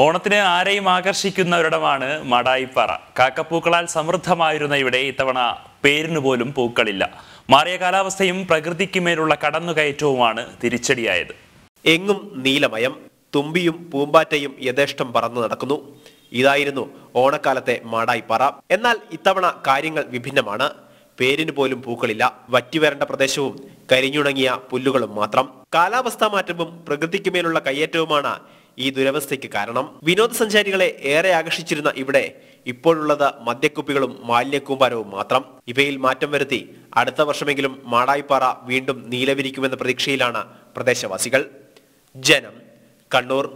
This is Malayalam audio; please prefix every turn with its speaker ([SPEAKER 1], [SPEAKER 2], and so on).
[SPEAKER 1] ഓണത്തിന് ആരെയും ആകർഷിക്കുന്ന ഒരിടമാണ് മടായിപ്പാറ. കാക്കപ്പൂക്കളാൽ സമൃദ്ധമായിരുന്ന ഇവിടെ ഇത്തവണ പേരിന് പോലും പൂക്കളില്ല. മാറിയ കാലാവസ്ഥയും പ്രകൃതിക്ക് മേലുള്ള കടന്നുകയറ്റവുമാണ് തിരിച്ചടിയായത്.
[SPEAKER 2] എങ്ങും നീലമയം തുമ്പിയും പൂമ്പാറ്റയും യഥേഷ്ടം പറന്നു നടക്കുന്നു. ഇതായിരുന്നു ഓണക്കാലത്തെ മാടായിപ്പാറ. എന്നാൽ ഇത്തവണ കാര്യങ്ങൾ വിഭിന്നമാണ്. പേരിന് പോലും പൂക്കളില്ല. വറ്റിവരേണ്ട പ്രദേശവും കരിഞ്ഞുണങ്ങിയ പുല്ലുകളും മാത്രം. കാലാവസ്ഥാ മാറ്റവും പ്രകൃതിക്ക് മേലുള്ള കയ്യേറ്റവുമാണ് ഈ ദുരവസ്ഥയ്ക്ക് കാരണം. വിനോദസഞ്ചാരികളെ ഏറെ ആകർഷിച്ചിരുന്ന ഇവിടെ ഇപ്പോഴുള്ളത് മദ്യക്കുപ്പികളും മാലിന്യക്കൂമ്പാരവും മാത്രം. ഇവയിൽ മാറ്റം വരുത്തി അടുത്ത വർഷമെങ്കിലും മാടായിപ്പാറ വീണ്ടും നീലവിരിക്കുമെന്ന പ്രതീക്ഷയിലാണ് പ്രദേശവാസികൾ. ജനം കണ്ണൂർ.